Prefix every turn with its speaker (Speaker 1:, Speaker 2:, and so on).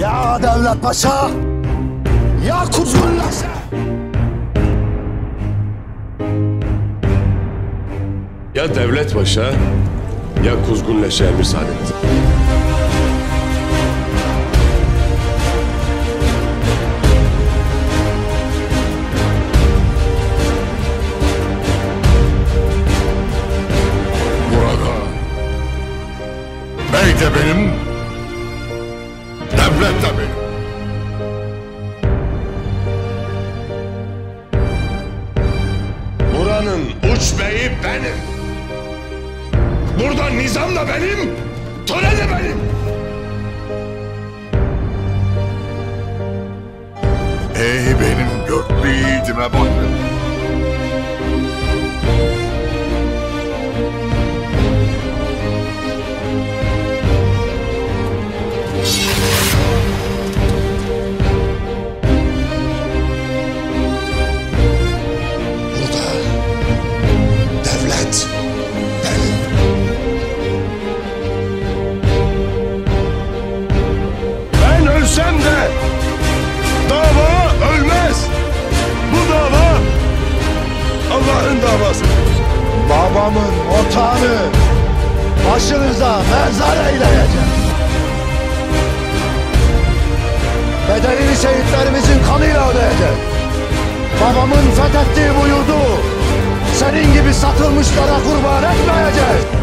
Speaker 1: Ya Devlet Paşa, ya Kuzgun Leşe.
Speaker 2: Ya Devlet Paşa ya Kuzgun Leşe emir saadet.
Speaker 3: Burada. Bey de benim, devlet de.
Speaker 2: Buranın uç beyi benim. Burada nizam da benim, töre de benim.
Speaker 3: Ey benim göklü yiğidime bakın.
Speaker 2: Davası.
Speaker 1: Babamın otağını başınıza mezar eyleyeceğim. Bedelini şehitlerimizin kanıyla ödeyeceğim. Babamın fethettiği bu yurdu senin gibi satılmışlara kurban etmeyeceğiz.